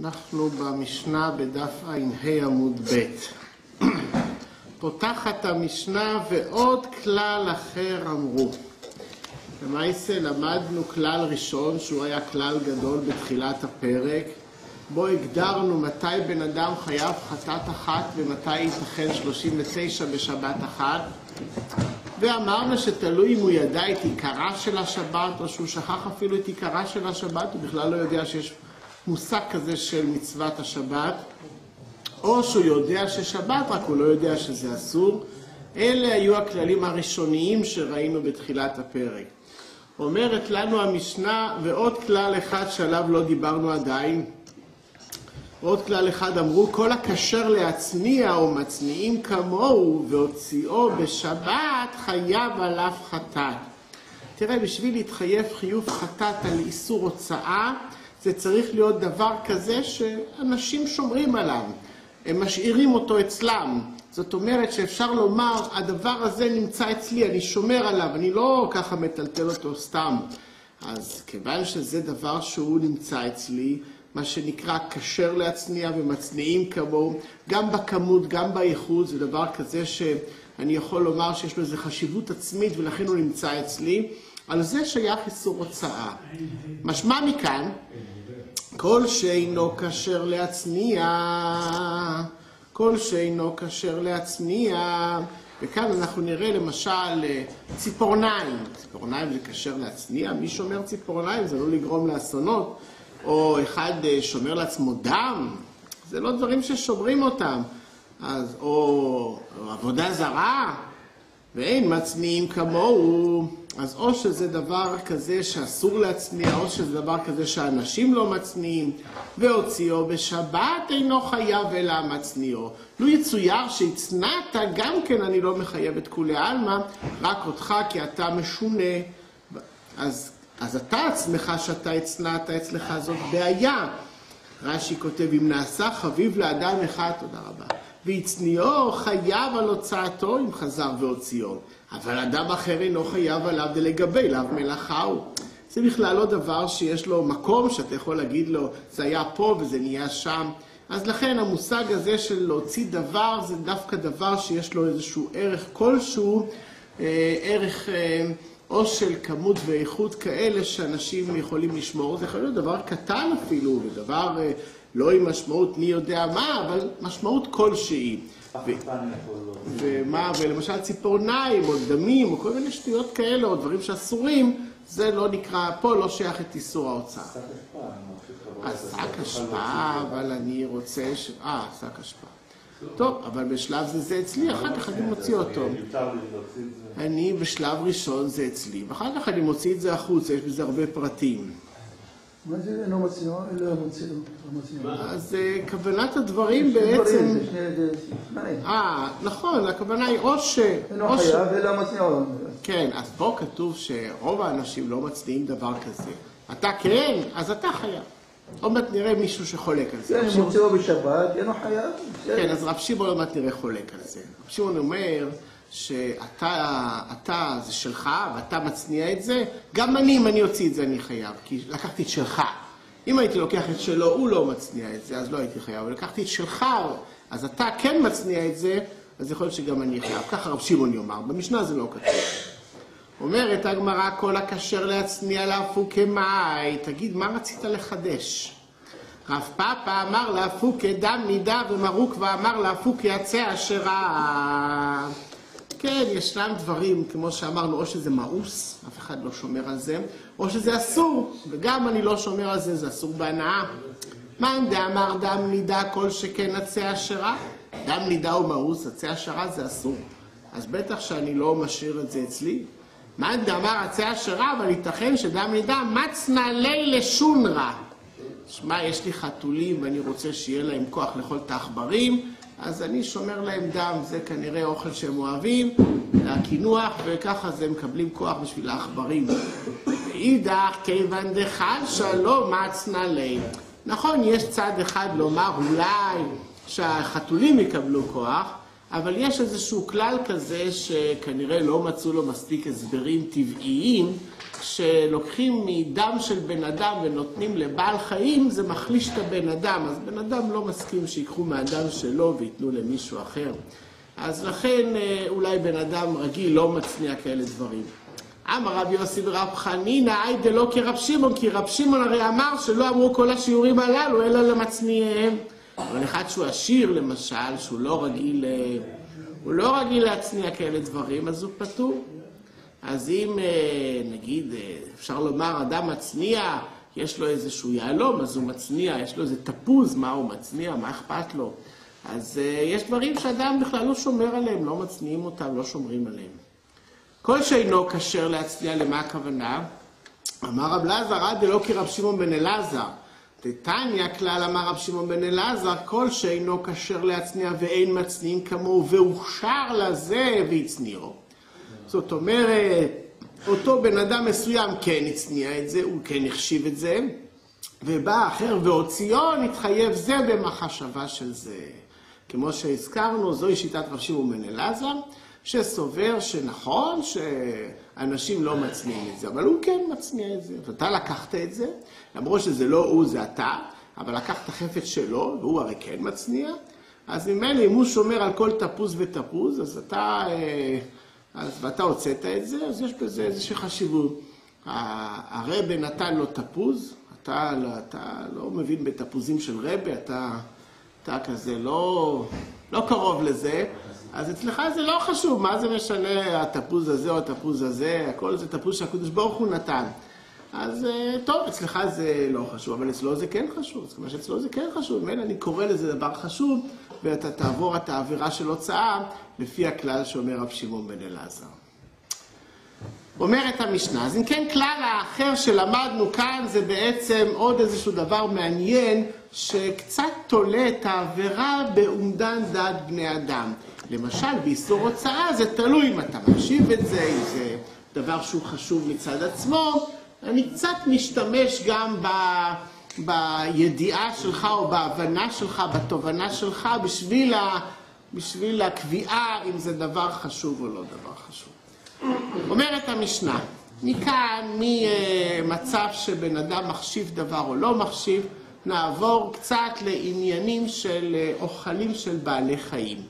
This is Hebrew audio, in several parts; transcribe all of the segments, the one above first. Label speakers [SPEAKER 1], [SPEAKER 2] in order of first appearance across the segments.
[SPEAKER 1] אנחנו במשנה בדף ע"ה עמוד ב'. פותחת המשנה ועוד כלל אחר אמרו. למעשה למדנו כלל ראשון שהוא היה כלל גדול בתחילת הפרק בו הגדרנו מתי בן אדם חייב חטאת אחת ומתי ייתכן 39 בשבת אחת ואמרנו שתלוי אם הוא ידע את עיקרה של השבת או שהוא שכח אפילו את עיקרה של השבת, הוא בכלל לא יודע שיש מושג כזה של מצוות השבת, או שהוא יודע ששבת, רק הוא לא יודע שזה אסור. אלה היו הכללים הראשוניים שראינו בתחילת הפרק. אומרת לנו המשנה, ועוד כלל אחד שעליו לא דיברנו עדיין, עוד כלל אחד אמרו, כל הכשר להצניע או מצניעים כמוהו והוציאו בשבת חייב עליו חטאת. תראה, בשביל להתחייב חיוב חטאת על איסור הוצאה, זה צריך להיות דבר כזה שאנשים שומרים עליו, הם משאירים אותו אצלם. זאת אומרת שאפשר לומר, הדבר הזה נמצא אצלי, אני שומר עליו, אני לא ככה מטלטל אותו סתם. אז כיוון שזה דבר שהוא נמצא אצלי, מה שנקרא כשר להצניע ומצניעים כמוהו, גם בכמות, גם באיכות, זה דבר כזה שאני יכול לומר שיש לו איזו חשיבות עצמית ולכן הוא נמצא אצלי. על זה שייך איסור הוצאה. משמע מכאן, כל שאינו כשר להצניע, כל שאינו כשר להצניע, וכאן אנחנו נראה למשל ציפורניים. ציפורניים זה כשר להצניע? מי שומר ציפורניים? זה לא לגרום לאסונות. או אחד שומר לעצמו דם, זה לא דברים ששומרים אותם. אז, או, או עבודה זרה, ואין מצניעים כמוהו, אז או שזה דבר כזה שאסור להצניע, או שזה דבר כזה שאנשים לא מצניעים, והוציאו בשבת אינו חייב אלא מצניעו. לו יצויר שהצנעת, גם כן אני לא מחייב את כולי עלמא, רק אותך כי אתה משונה. אז אז אתה עצמך שאתה הצנעת אצלך זאת בעיה. רש"י כותב, אם נעשה חביב לאדם אחד, תודה רבה, והצניעו חייב על הוצאתו אם חזר והוציאו, אבל אדם אחר אינו חייב עליו דלגבי, לאו מלאכה הוא. זה בכלל לא דבר שיש לו מקום שאתה יכול להגיד לו, זה היה פה וזה נהיה שם. אז לכן המושג הזה של להוציא דבר, זה דווקא דבר שיש לו איזשהו ערך כלשהו, אה, ערך... אה, או של כמות ואיכות כאלה שאנשים יכולים לשמור, זה יכול להיות דבר קטן אפילו, ודבר לא עם משמעות מי יודע מה, אבל משמעות כלשהי. ומה, ולמשל ציפורניים, או דמים, או כל מיני שטויות כאלה, או דברים שאסורים, זה לא נקרא, פה לא שייך את איסור ההוצאה. אז שק אשפה, אבל אני רוצה ש... אה, שק אשפה. טוב, אבל בשלב זה זה אצלי, אחר כך אני מוציא אותו. אני בשלב ראשון זה אצלי, ואחר כך אני מוציא את זה החוצה, יש בזה הרבה פרטים.
[SPEAKER 2] מה זה אינו מציעו? לא מוציאו.
[SPEAKER 1] אז כוונת הדברים בעצם... אה, נכון, הכוונה היא או ש...
[SPEAKER 2] אינו חייב אלא מציעו.
[SPEAKER 1] כן, אז פה כתוב שרוב האנשים לא מצניעים דבר כזה. אתה כן, אז אתה חייב. עוד מעט נראה מישהו שחולק על זה.
[SPEAKER 2] כן, מוציאו בשבת, אינו חייב.
[SPEAKER 1] כן, אז רב שמעון עוד מעט נראה חולק על זה. רב שמעון אומר שאתה, זה שלך, ואתה מצניע את זה, גם אני, אם אני אוציא את זה, אני חייב, כי לקחתי את שלך. אם הייתי לוקח את שלו, הוא לא מצניע את זה, אז לא הייתי חייב. אבל לקחתי את שלך, אז אתה כן מצניע את זה, אז יכול להיות שגם אני חייב. ככה רב שמעון יאמר, במשנה זה לא כתוב. אומרת הגמרא, כל הכשר להצניע לאפוקי מאי, תגיד, מה רצית לחדש? רב פאפא אמר לאפוקי דם נידה ומרוק ואמר לאפוקי עצה אשרה. כן, ישנם דברים, כמו שאמרנו, או שזה מאוס, אף אחד לא שומר על זה, או שזה אסור, וגם אני לא שומר על זה, זה אסור בהנאה. מאן דאמר דם נידה כל שכן עצה אשרה? דם נידה ומאוס, עצה אשרה זה אסור. אז בטח שאני לא משאיר את זה אצלי. מאן דאמר עצה אשרה, אבל ייתכן שדם נידה מצנע לי לשונרא. שמע, יש לי חתולים ואני רוצה שיהיה להם כוח לאכול את העכברים, אז אני שומר להם דם, זה כנראה אוכל שהם אוהבים, הקינוח, וככה זה מקבלים כוח בשביל העכברים. ואידך, כיוון דחל שלום מצנע לי. נכון, יש צד אחד לומר אולי שהחתולים יקבלו כוח, אבל יש איזשהו כלל כזה שכנראה לא מצאו לו מספיק הסברים טבעיים, כשלוקחים מדם של בן אדם ונותנים לבעל חיים, זה מחליש את הבן אדם, אז בן אדם לא מסכים שיקחו מהדם שלו וייתנו למישהו אחר. אז לכן אה, אולי בן אדם רגיל לא מצניע כאלה דברים. אמר רבי יוסי ורב חנינא, היידה לא כרב שמעון, כי רב שמעון הרי אמר שלא אמרו כל השיעורים הללו, אלא למצניעיהם. אבל אחד שהוא עשיר, למשל, שהוא לא רגיל, אה, הוא לא רגיל להצניע כאלה דברים, אז הוא פטור. אז אם אה, נגיד, אה, אפשר לומר, אדם מצניע, יש לו איזשהו יהלום, אז הוא מצניע, יש לו איזה תפוז, מה הוא מצניע, מה אכפת לו? אז יש דברים שאדם בכלל לא שומר עליהם, לא מצניעים אותם, לא שומרים עליהם. כל שאינו כשר להצניע, למה הכוונה? אמר רב לזר, עד דלא כרב שמעון בן אלעזר. דתניא כלל אמר רב שמעון בן אלעזר, כל שאינו כשר להצניע ואין מצניעים כמוהו, והוכשר לזה והצניעו. זאת אומרת, אותו בן אדם מסוים כן הצניע את זה, הוא כן החשיב את זה, ובא אחר והוציאו, נתחייב זה במחשבה של זה. כמו שהזכרנו, זוהי שיטת רב שמעון בן אלעזר. שסובר שנכון שאנשים לא מצניעים את זה, אבל הוא כן מצניע את זה. ואתה לקחת את זה, למרות שזה לא הוא, זה אתה, אבל לקחת חפץ שלו, והוא הרי כן מצניע, אז ממילא אם הוא שומר על כל תפוז ותפוז, אז אתה, אה, אז, ואתה הוצאת את זה, אז יש בזה איזושהי חשיבות. הרבה נתן לו תפוז, אתה, לא, אתה לא מבין בתפוזים של רבה, אתה, אתה כזה לא, לא קרוב לזה. אז אצלך זה לא חשוב, מה זה משנה התפוז הזה או התפוז הזה, הכל זה תפוז שהקדוש ברוך הוא נתן. אז אה, טוב, אצלך זה לא חשוב, אבל אצלו זה כן חשוב. זאת אומרת שאצלו זה כן חשוב, ממילא אני קורא לזה דבר חשוב, ואתה תעבור את העבירה של הוצאה לפי הכלל שאומר רב שמעון בן אלעזר. אומרת המשנה, אז אם כן כלל האחר שלמדנו כאן זה בעצם עוד איזשהו דבר מעניין שקצת תולה את העבירה באומדן דעת בני אדם. למשל, באיסור הוצאה זה תלוי אם אתה מחשיב את זה, אם זה דבר שהוא חשוב מצד עצמו. אני קצת משתמש גם ב... בידיעה שלך או בהבנה שלך, בתובנה שלך, בשביל, ה... בשביל הקביעה אם זה דבר חשוב או לא דבר חשוב. אומרת המשנה, מכאן, ממצב שבן אדם מחשיב דבר או לא מחשיב, נעבור קצת לעניינים של אוכלים של בעלי חיים.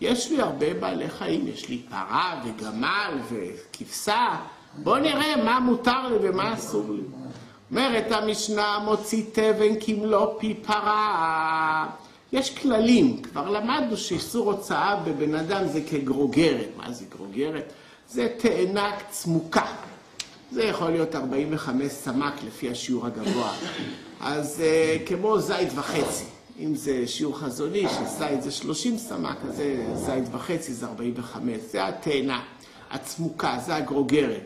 [SPEAKER 1] יש לי הרבה בעלי חיים, יש לי פרה וגמל וכבשה, בואו נראה מה מותר לי ומה אסור לי. אומרת המשנה, מוציא תבן כמלוא פי פרה. יש כללים, כבר למדנו שאיסור הוצאה בבן אדם זה כגרוגרת. מה זה גרוגרת? זה תאנה צמוקה. זה יכול להיות 45 סמ"ק לפי השיעור הגבוה. אז uh, כמו זית וחצי. אם זה שיעור חזוני, שזית זה 30 סמ"ק, אז זה זית וחצי, זה 45. זה התאנה הצמוקה, זה הגרוגרת.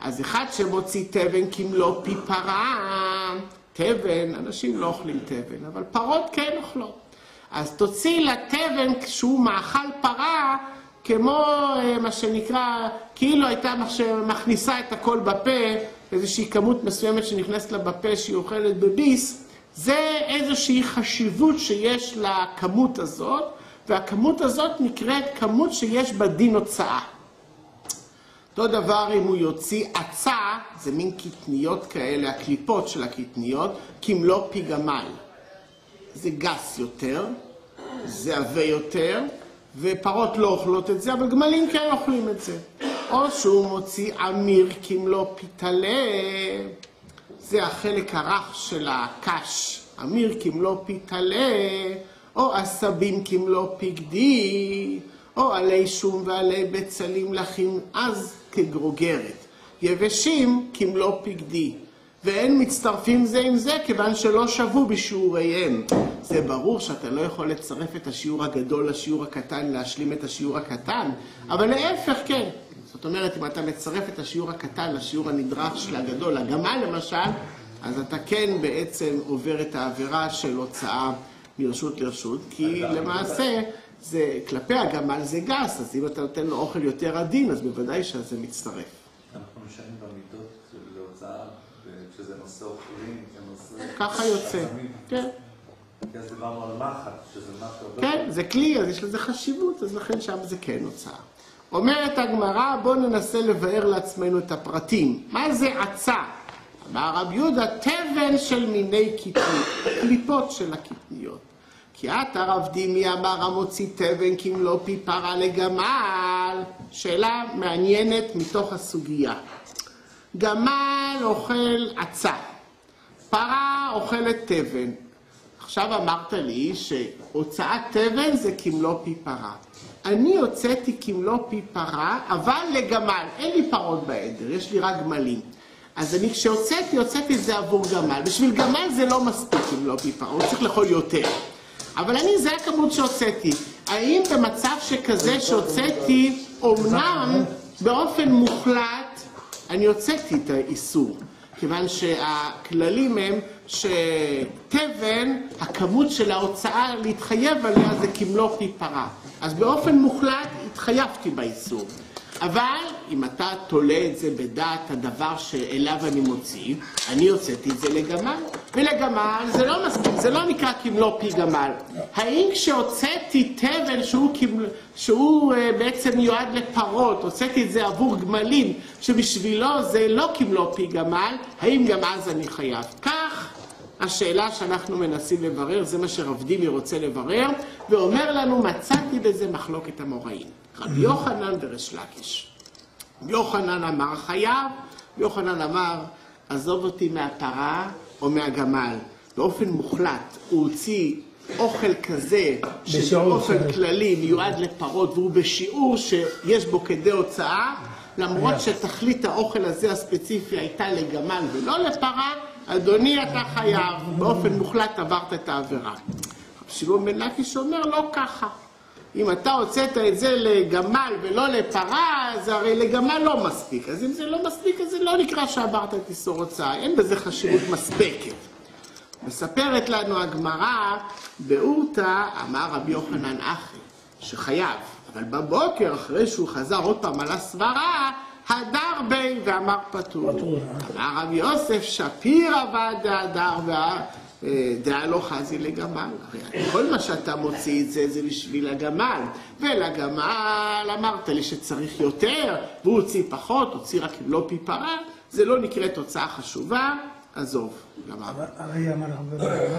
[SPEAKER 1] אז אחד שמוציא תבן כמלוא פי פרה, תבן, אנשים לא אוכלים תבן, אבל פרות כן אוכלות. אז תוציא לתבן כשהוא מאכל פרה, כמו אה, מה שנקרא, כאילו הייתה מכניסה את הכל בפה, איזושהי כמות מסוימת שנכנסת לה בפה שהיא אוכלת בביס, זה איזושהי חשיבות שיש לכמות הזאת, והכמות הזאת נקראת כמות שיש בה דין הוצאה. אותו דבר אם הוא יוציא עצה, זה מין קטניות כאלה, הקליפות של הקטניות, כמלוא פי גמל. זה גס יותר, זה עבה יותר, ופרות לא אוכלות את זה, אבל גמלים כן אוכלים את זה. או שהוא מוציא עמיר כמלוא פי טלה. זה החלק הרך של הקש, אמיר כמלוא פיתלה, או עשבים כמלוא פקדי, או עלי שום ועלי בצלים לחים אז כגרוגרת, יבשים כמלוא פקדי. ואין מצטרפים זה עם זה כיוון שלא שוו בשיעוריהם. זה ברור שאתה לא יכול לצרף את השיעור הגדול לשיעור הקטן, להשלים את השיעור הקטן, אבל להפך כן. זאת אומרת, אם אתה מצרף את השיעור הקטן לשיעור הנדרש לגדול, הגמל למשל, אז אתה כן בעצם עובר את העבירה של הוצאה מרשות לרשות, כי למעשה זה, כלפי הגמל זה גס, אז אם אתה נותן לו אוכל יותר עדין, אז בוודאי שזה מצטרף.
[SPEAKER 3] אנחנו משנים במידות להוצאה, כשזה נושא אוכלים, כשנושא...
[SPEAKER 1] ככה יוצא, כן.
[SPEAKER 3] כי אז דיברנו על מחט, שזה משהו.
[SPEAKER 1] כן, זה כלי, אז יש לזה חשיבות, אז לכן שם זה כן הוצאה. אומרת הגמרא, בואו ננסה לבאר לעצמנו את הפרטים. מה זה עצה? אמר רב יהודה, תבן של מיני קיטניות, הקליפות של הקטניות. כי את הרב דימי אמר המוציא תבן כמלוא פי פרה לגמל. שאלה מעניינת מתוך הסוגיה. גמל אוכל עצה, פרה אוכלת תבן. עכשיו אמרת לי שהוצאת תבן זה כמלוא פי פרה. אני הוצאתי כמלוא פי פרה, אבל לגמל. אין לי פרות בעדר, יש לי רק גמלים. אז אני כשהוצאתי, הוצאתי את זה עבור גמל. בשביל גמל זה לא מספיק כמלוא פי פרה, הוא צריך לאכול יותר. אבל אני, זה הכמות שהוצאתי. האם במצב שכזה שהוצאתי, אומנם באופן מוחלט, אני הוצאתי את האיסור. כיוון שהכללים הם שתבן, הכמות של ההוצאה להתחייב עליה זה כמלוא פי פרה. אז באופן מוחלט התחייבתי באיסור. אבל אם אתה תולה את זה בדעת הדבר שאליו אני מוציא, אני הוצאתי את זה לגמל, ולגמל זה לא מספיק, זה לא נקרא כמלוא פי גמל. האם כשהוצאתי תבן שהוא, כמל... שהוא uh, בעצם מיועד לפרות, הוצאתי את זה עבור גמלים, שבשבילו זה לא כמלוא פי גמל, האם גם אז אני חייב? כך השאלה שאנחנו מנסים לברר, זה מה שרב דימי רוצה לברר, ואומר לנו, מצאתי בזה מחלוקת המוראים. רבי יוחנן וריש לקיש. יוחנן אמר חייב, יוחנן אמר, עזוב אותי מהפרה או מהגמל. באופן מוחלט הוא הוציא אוכל כזה, שבאופן כללי מיועד לפרות, והוא בשיעור שיש בו כדי הוצאה, למרות שתכלית האוכל הזה הספציפי הייתה לגמל ולא לפרה, אדוני אתה חייב, באופן מוחלט עברת את העבירה. שמעון בן לקיש אומר לא ככה. אם אתה הוצאת את זה לגמל ולא לפרה, אז הרי לגמל לא מספיק. אז אם זה לא מספיק, אז זה לא נקרא שעברת את איסור הוצאה. אין בזה חשיבות מספקת. מספרת לנו הגמרא, באורתא אמר רבי יוחנן אחי, שחייב. אבל בבוקר, אחרי שהוא חזר עוד פעם על הסברה, הדר בי ואמר פטור. אמר רבי יוסף, שפיר עבד הדר דעה לא חזי לגמל. כל מה שאתה מוציא את זה, זה בשביל הגמל. ולגמל אמרת לי שצריך יותר, והוא הוציא פחות, הוציא רק אם לא פי פרה, זה לא נקרא תוצאה חשובה, עזוב.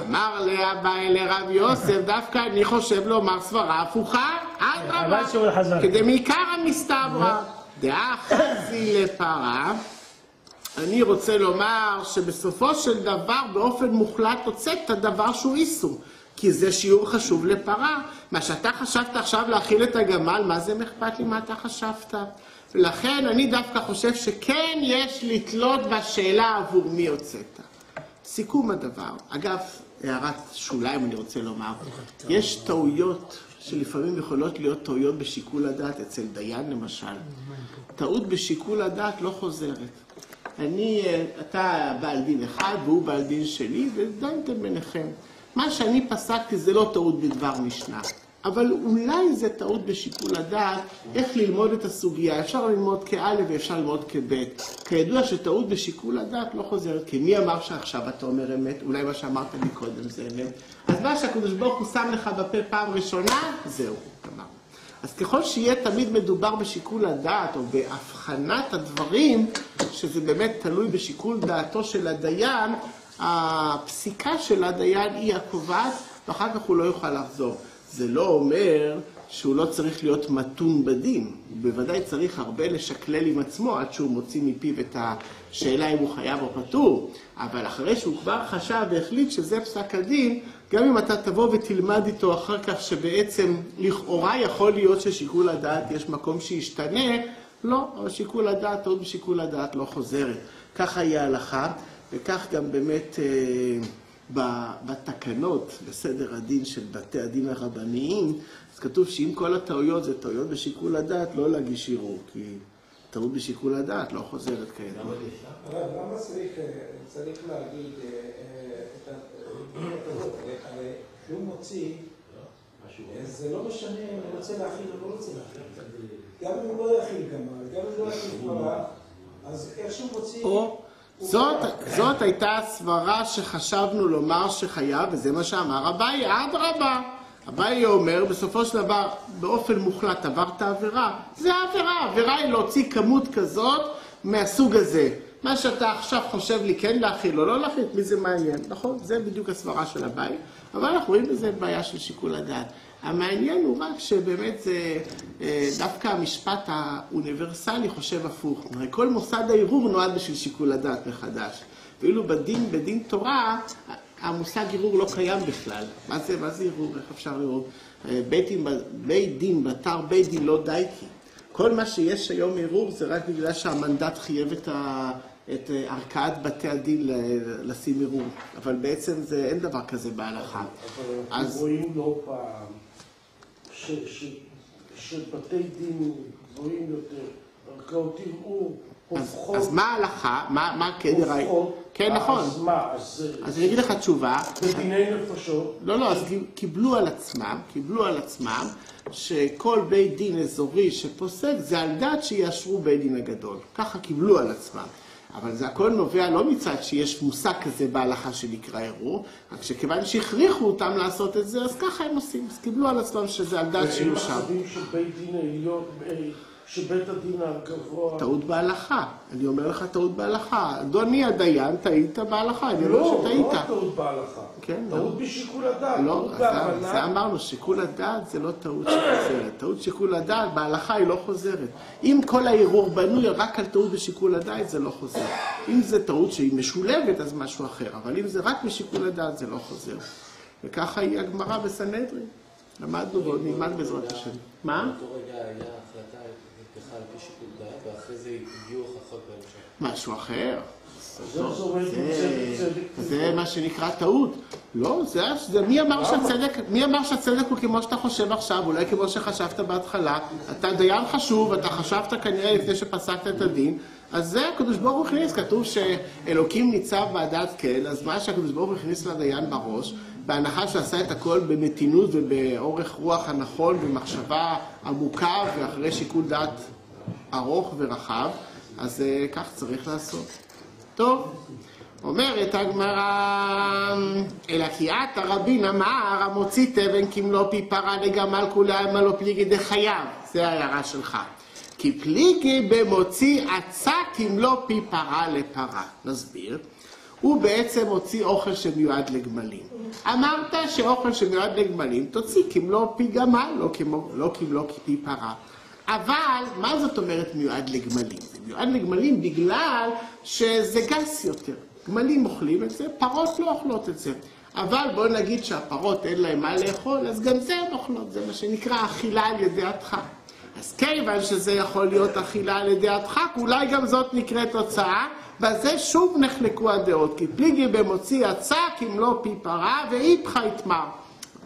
[SPEAKER 1] אמר לאביי לרב יוסף, דווקא אני חושב לומר סברה הפוכה, אדרבה, כדי מעיקר המסתברא. דעה חזי לפרה. אני רוצה לומר שבסופו של דבר באופן מוחלט הוצאת דבר שהוא איסור. כי זה שיעור חשוב לפרה. מה שאתה חשבת עכשיו להכיל את הגמל, מה זה אכפת לי מה אתה חשבת? ולכן אני דווקא חושב שכן יש לתלות בשאלה עבור מי הוצאת. סיכום הדבר. אגב, הערת שוליים אני רוצה לומר, יש טעויות שלפעמים יכולות להיות טעויות בשיקול הדעת, אצל דיין למשל. טעות בשיקול הדעת לא חוזרת. אני, אתה בעל דין אחד והוא בעל דין שלי, ודנתם ביניכם. מה שאני פסקתי זה לא טעות בדבר משנה, אבל אולי זה טעות בשיקול הדעת איך ללמוד את הסוגיה. אפשר ללמוד כא' ואפשר ללמוד כב'. כידוע שטעות בשיקול הדעת לא חוזרת, כי מי אמר שעכשיו אתה אומר אמת? אולי מה שאמרת מקודם זה אמת. אז מה שהקדוש ברוך הוא שם לך בפה פעם ראשונה, זהו, אמר. אז ככל שיהיה תמיד מדובר בשיקול הדעת או בהבחנת הדברים, שזה באמת תלוי בשיקול דעתו של הדיין, הפסיקה של הדיין היא הקובעת, ואחר כך הוא לא יוכל לחזור. זה לא אומר שהוא לא צריך להיות מתון בדין. הוא בוודאי צריך הרבה לשקלל עם עצמו עד שהוא מוציא מפיו את השאלה אם הוא חייב או פטור. אבל אחרי שהוא כבר חשב והחליט שזה פסק הדין, גם אם אתה תבוא ותלמד איתו אחר כך שבעצם לכאורה יכול להיות ששיקול הדעת יש מקום שישתנה, לא, אבל שיקול הדעת, טעות בשיקול הדעת לא חוזרת. ככה היא ההלכה, וכך גם באמת אה, בתקנות, בסדר הדין של בתי הדין הרבניים, אז כתוב שאם כל הטעויות זה טעויות בשיקול הדעת, לא להגיש ערעור, כי טעות בשיקול הדעת לא חוזרת כידוע.
[SPEAKER 4] למה צריך להגיד את הזאת? הרי כשהוא מוציא, זה לא משנה אם הוא רוצה להכיל או לא רוצה להכיל. גם אם הוא לא יכיל גמל, גם אם הוא לא יכיל פרה, אז איך שהוא מוציא...
[SPEAKER 1] זאת, זאת הייתה הסברה שחשבנו לומר שחייב, וזה מה שאמר אביי, אדרבה. אביי אומר, בסופו של דבר, באופן מוחלט עברת עבירה. זה עבירה, עבירה היא להוציא כמות כזאת מהסוג הזה. מה שאתה עכשיו חושב לי כן להכיל או לא להכיל, מי זה מעניין, נכון? זה בדיוק הסברה של אביי, אבל אנחנו רואים בזה בעיה של שיקול הדעת. המעניין הוא רק שבאמת זה אה, דווקא המשפט האוניברסלי חושב הפוך. הרי כל מוסד הערעור נועד בשביל שיקול הדעת מחדש. ואילו בדין, בדין תורה, המושג ערעור לא קיים בכלל. מה זה, מה זה ערעור? איך אפשר לראות? אה, בית דין, בית דין, בתר בית דין לא די כי. כל מה שיש היום ערעור זה רק בגלל שהמנדט חייב את, ה, את אה, ערכאת בתי הדין לשים ערעור. אבל בעצם זה, אין דבר כזה בהלכה.
[SPEAKER 5] אבל
[SPEAKER 1] אז-
[SPEAKER 5] אנחנו רואים לא פעם ש- ש- שבתי דין גבוהים יותר, ערכאות ערעור, הופכות,
[SPEAKER 1] אז מה ההלכה? מה? ה-
[SPEAKER 5] הופכות,
[SPEAKER 1] כן, נכון.
[SPEAKER 5] אז מה, אז
[SPEAKER 1] אז אני אגיד לך תשובה.
[SPEAKER 5] בדיני נפשות,
[SPEAKER 1] לא, לא, אז קיבלו על עצמם, קיבלו על עצמם שכל בית דין אזורי שפוסק זה על דעת שיאשרו בית דין הגדול. ככה קיבלו על עצמם. אבל זה הכל נובע לא מצד שיש מושג כזה בהלכה שנקרא ערעור, רק שכיוון שהכריחו אותם לעשות את זה, אז ככה הם עושים. אז קיבלו על עצמם שזה על דעת
[SPEAKER 5] והם שבית הדין הגבוה,
[SPEAKER 1] טעות בהלכה. אני אומר לך טעות בהלכה. אדוני הדיין, טעית בהלכה, אני אומר
[SPEAKER 5] לא,
[SPEAKER 1] שטעית.
[SPEAKER 5] לא טעות בהלכה,
[SPEAKER 1] כן,
[SPEAKER 5] טעות בשיקול הדעת,
[SPEAKER 1] לא, זה- אמרנו, שיקול הדעת זה לא טעות שחוזרת. טעות שיקול הדעת בהלכה היא לא חוזרת. אם כל הערעור בנוי רק על טעות בשיקול הדעת, זה לא חוזר. אם זה טעות שהיא משולבת, אז משהו אחר. אבל אם זה רק בשיקול הדעת, זה לא חוזר. וככה היא הגמרא בסנהדרין. למדנו ועוד נלמד בעזרת השם. מה?
[SPEAKER 6] על פי שיקול דעת, ואחרי זה הגיעו הוכחות בהמשך.
[SPEAKER 1] משהו אחר.
[SPEAKER 5] זה עם
[SPEAKER 1] זה- מה שנקרא טעות. לא, זה, זה מי אמר שהצדק, מי אמר שהצדק הוא כמו שאתה חושב עכשיו, אולי כמו שחשבת בהתחלה. אתה דיין חשוב, אתה חשבת כנראה לפני שפסקת את הדין, אז זה הקדוש ברוך הוא הכניס, כתוב שאלוקים ניצב בעדת כן, אז מה שהקדוש ברוך הוא הכניס לדיין בראש, בהנחה שעשה את הכל במתינות ובאורך רוח הנכון, במחשבה עמוקה ואחרי שיקול דעת ארוך ורחב, אז אה, כך צריך לעשות. טוב, אומרת הגמרא, אלא כי את הרבין אמר, המוציא תבן כמלוא פי פרה לגמל כולי עלמא לא פליגי דחייב. זה ההערה שלך. כי פליגי במוציא עצה כמלוא פי פרה לפרה. נסביר. הוא בעצם הוציא אוכל שמיועד לגמלים. אמרת שאוכל שמיועד לגמלים, תוציא כמלוא פי גמל, לא, כמו, לא כמלוא פי פרה. אבל, מה זאת אומרת מיועד לגמלים? זה מיועד לגמלים בגלל שזה גס יותר. גמלים אוכלים את זה, פרות לא אוכלות את זה. אבל בואו נגיד שהפרות אין להן מה לאכול, אז גם זה הן אוכלות, זה מה שנקרא אכילה על ידי הדחק. אז כיוון שזה יכול להיות אכילה על ידי הדחק, אולי גם זאת נקראת הוצאה, בזה שוב נחלקו הדעות, כי פליגי במוציא עצה כמלוא פי פרה ואיפכא יתמר.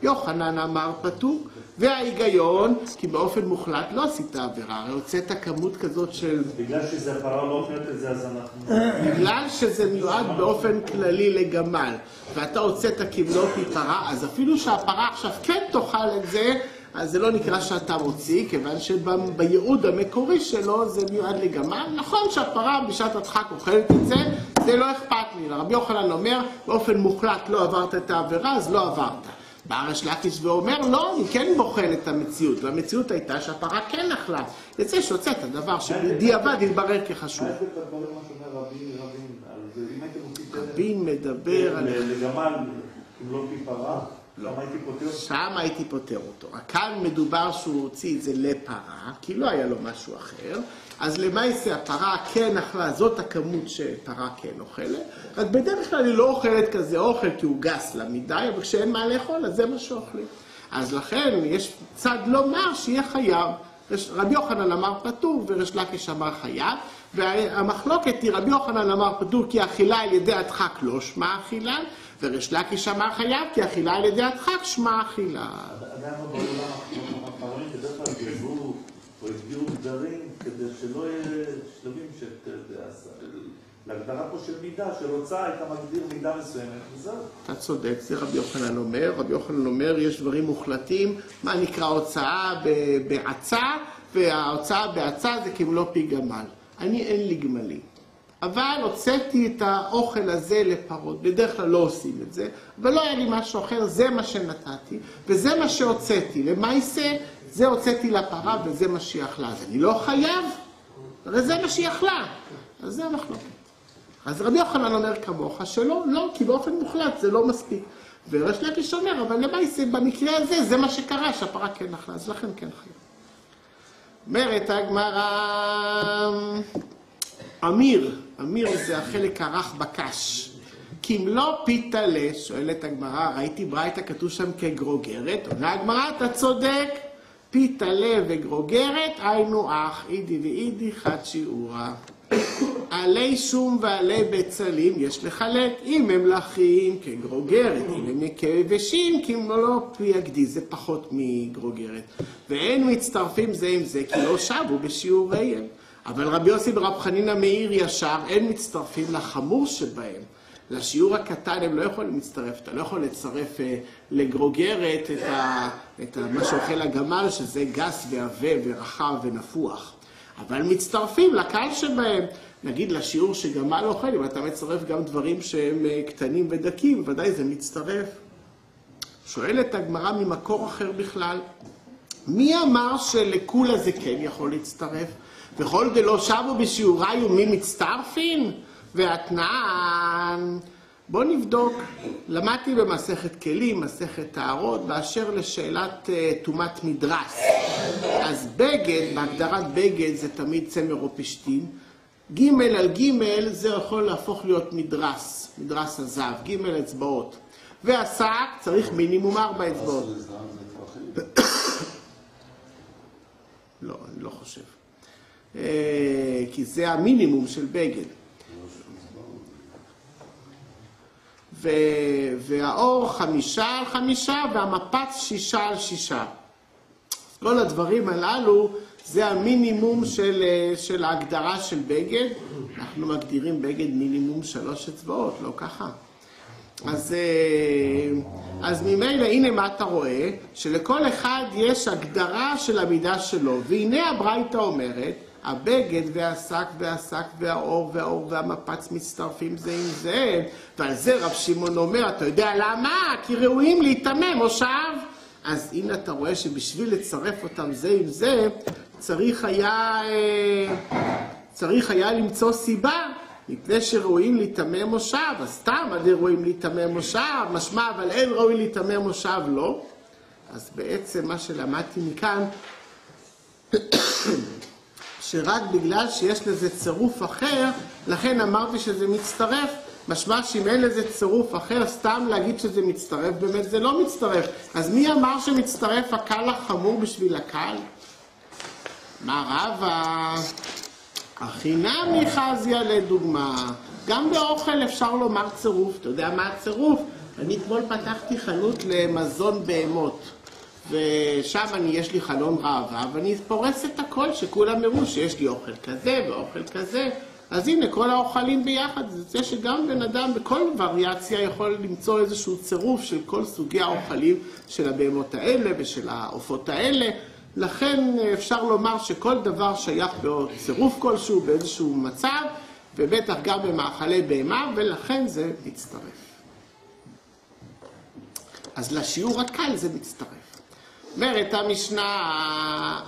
[SPEAKER 1] יוחנן אמר פטור, וההיגיון, כי באופן מוחלט לא עשית עבירה, הרי הוצאת כמות כזאת של...
[SPEAKER 3] בגלל שזה הפרה לא אוכלת את זה, אז אנחנו...
[SPEAKER 1] בגלל שזה מיועד באופן כללי לגמל, ואתה הוצאת כמלוא פי פרה, אז אפילו שהפרה עכשיו כן תאכל את זה, אז זה לא נקרא שאתה מוציא, כיוון שבייעוד המקורי שלו זה מיועד לגמל. נכון שהפרה בשעת הדחק אוכלת את זה, זה לא אכפת לי. רבי יוחנן אומר, באופן מוחלט לא עברת את העבירה, אז לא עברת. בא ריש לקיש ואומר, לא, אני כן בוחן את המציאות, והמציאות הייתה שהפרה כן אכלה. יוצא שהוצאת דבר שבדיעבד התברר כחשוב.
[SPEAKER 3] מה ההבדל בין הדברים מה שאומר רבי רבין? על זה, אם הייתם
[SPEAKER 1] רבין מדבר על...
[SPEAKER 3] לגמל, אם לא פי פרה, שם הייתי פותר.
[SPEAKER 1] שם הייתי פותר אותו. כאן מדובר שהוא הוציא את זה לפרה, כי לא היה לו משהו אחר. אז למעשה הפרה כן אכלה, זאת הכמות שפרה כן אוכלת. רק בדרך כלל היא לא אוכלת כזה אוכל כי הוא גס לה מדי, אבל כשאין מה לאכול, אז זה מה שאוכלים. אז לכן יש צד לומר שיהיה חייב. רבי יוחנן אמר פטור וריש לקיש אמר חייב, והמחלוקת היא רבי יוחנן אמר פטור כי אכילה על ידי הדחק לא שמה אכילה, וריש לקיש אמר חייב כי אכילה על ידי הדחק שמה אכילה.
[SPEAKER 3] עדיין לא בעולם, הפרעונים בדרך כלל גזרו או הגדירו גדרים כדי שלא יהיה שלבים להגדרה פה של מידה, של הוצאה, היית מגדיר מידה מסוימת, וזהו.
[SPEAKER 1] אתה צודק, זה רבי יוחנן אומר. רבי יוחנן אומר, יש דברים מוחלטים, מה נקרא הוצאה בעצה, וההוצאה בעצה זה כמלוא פי גמל. אני אין לי גמלים, אבל הוצאתי את האוכל הזה לפרות. בדרך כלל לא עושים את זה, אבל לא היה לי משהו אחר, זה מה שנתתי, וזה מה שהוצאתי. למעשה, זה הוצאתי לפרה וזה מה שהיא אכלה. אז אני לא חייב, הרי זה מה שהיא אכלה. אז זה המחלוקת. אז רבי יוחנן אומר כמוך, שלא, לא, כי באופן מוחלט זה לא מספיק. וריש לקיש אומר, אבל למעשה במקרה הזה, זה מה שקרה, שהפרה כן אכלה, אז לכן כן חייב. אומרת הגמרא, אמיר, אמיר זה החלק הרך בקש. כי אם לא פיתלה, שואלת הגמרא, ראיתי ברייתא כתוב שם כגרוגרת, עונה הגמרא, אתה צודק, פיתלה וגרוגרת, היינו אח, אידי ואידי חד שיעורה. עלי שום ועלי בצלים יש לחלק, אם הם לחים כגרוגרת, אם הם כבשים כמלוא פי הגדי, זה פחות מגרוגרת. ואין מצטרפים זה עם זה, כי לא שבו בשיעוריהם. אבל רבי יוסי ברב חנינא מאיר ישר, אין מצטרפים לחמור שבהם. לשיעור הקטן הם לא יכולים להצטרף, אתה לא יכול לצרף אה, לגרוגרת את, ה, את מה שאוכל הגמל, שזה גס ועבה ורחב ונפוח. אבל מצטרפים לקהל שבהם. נגיד לשיעור שגמל אוכל, אם אתה מצרף גם דברים שהם אה, קטנים ודקים, ודאי זה מצטרף. שואלת הגמרא ממקור אחר בכלל, מי אמר שלכולה זה כן יכול להצטרף? וכל דלא שבו בשיעורי ומי מצטרפים? ואתנן, בואו נבדוק. למדתי במסכת כלים, מסכת טהרות, באשר לשאלת אה, טומאת מדרס. אז בגד, בהגדרת בגד זה תמיד צמר או פשתים. ג' על ג' זה יכול להפוך להיות מדרס, מדרס הזהב, ג' אצבעות. והשק צריך מינימום ארבע אצבעות. לא, אני לא חושב. אה, כי זה המינימום של בגד. והאור חמישה על חמישה והמפץ שישה על שישה. כל הדברים הללו זה המינימום של, אה, של ההגדרה של בגד. אנחנו מגדירים בגד מינימום שלוש אצבעות, לא ככה. אז, אה, אז ממילא, הנה מה אתה רואה, שלכל אחד יש הגדרה של המידה שלו. והנה הברייתא אומרת, הבגד והשק והשק והאור והאור והמפץ מצטרפים זה עם זה. ועל זה רב שמעון אומר, אתה יודע למה? כי ראויים להיטמא מושב. אז הנה אתה רואה שבשביל לצרף אותם זה עם זה, צריך היה, אה, צריך היה למצוא סיבה, מפני שראויים להיטמא מושב, אז סתם על ראויים להיטמא מושב, משמע אבל אין ראוי להיטמא מושב, לא. אז בעצם מה שלמדתי מכאן, שרק בגלל שיש לזה צירוף אחר, לכן אמרתי שזה מצטרף, משמע שאם אין לזה צירוף אחר, סתם להגיד שזה מצטרף, באמת זה לא מצטרף. אז מי אמר שמצטרף הקל החמור בשביל הקל? מה רבא? החינמי חזיה לדוגמה. גם באוכל אפשר לומר צירוף. אתה יודע מה הצירוף? אני אתמול פתחתי חנות למזון בהמות. ושם אני, יש לי חלון ראווה, ואני פורס את הכל, שכולם יראו שיש לי אוכל כזה ואוכל כזה. אז הנה, כל האוכלים ביחד, זה שגם בן אדם בכל וריאציה יכול למצוא איזשהו צירוף של כל סוגי האוכלים של הבהמות האלה ושל העופות האלה. לכן אפשר לומר שכל דבר שייך בצירוף כלשהו, באיזשהו מצב, ובטח גם במאכלי בהמה, ולכן זה מצטרף. אז לשיעור הקל זה מצטרף. אומרת המשנה,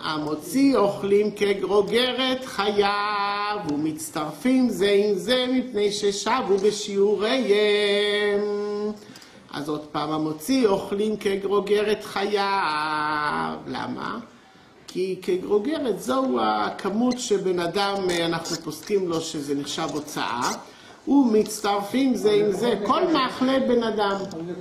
[SPEAKER 1] המוציא אוכלים כגרוגרת חייו, ומצטרפים זה עם זה מפני ששבו בשיעוריהם. אז עוד פעם, המוציא אוכלים כגרוגרת חייו. למה? כי כגרוגרת זו הכמות שבן אדם, אנחנו פוסקים לו שזה נחשב הוצאה. ומצטרפים זה עם זה, כל מאכלי בן אדם.
[SPEAKER 7] אבל זה